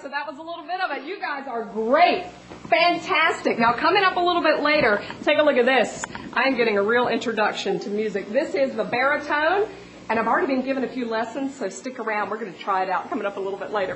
so that was a little bit of it. You guys are great. Fantastic. Now, coming up a little bit later, take a look at this. I am getting a real introduction to music. This is the baritone, and I've already been given a few lessons, so stick around. We're going to try it out coming up a little bit later.